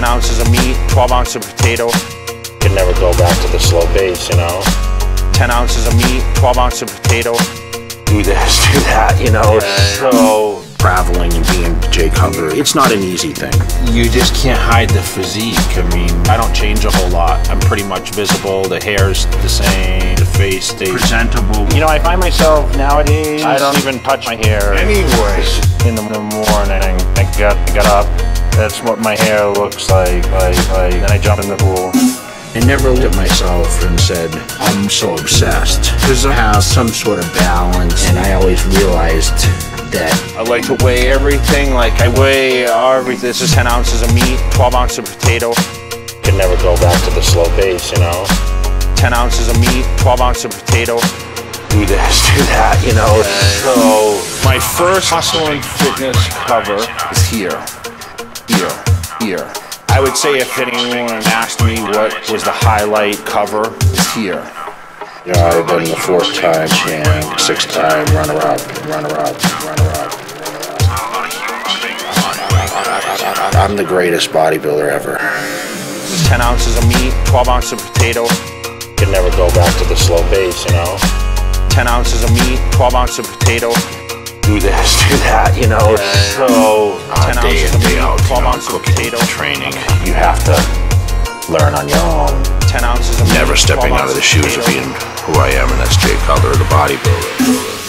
12 ounces of potato, You Can never go back to the slow pace, you know. 10 ounces of meat, 12 ounces of potato, Do this, do that, you know. So traveling and being Jay Cutler, it's not an easy thing. you just can't hide the physique. I mean, I don't change a whole lot. I'm pretty much visible. The hair's the same. The face stays. Presentable. You know, I find myself nowadays, I don't even touch my hair. anyway. In the, the morning, I got, I got up, that's what my hair looks like, like, like, then I jump in the pool. I never looked at myself and said, I'm so obsessed. Because I have some sort of balance, and I always realized that I like to weigh everything, like I weigh everything. This is 10 ounces of meat, 12 ounces of potato, Can never go back to the slow pace, you know. 10 ounces of meat, 12 ounces of potato. Do this, do that, you know. So My first Muscle and Fitness cover is here, here, here. I would say if anyone asked me what was the highlight cover, it's here. know, I've been the fourth-time champ, six-time runner-up, runner-up, runner-up. I'm the greatest bodybuilder ever. 10 ounces of meat, 12 ounces of potato, You can never go back to the slow pace, you know. 10 ounces of meat, 12 ounces of potato, Do this, do that, you know. So 10 Uh, day ounces in, of day out, you 12 know, ounces of cooking, potato, training. you have to learn on your own. 10 ounces of Never stepping out of the shoes of being who I am, and that's Jay Cutler, the bodybuilder.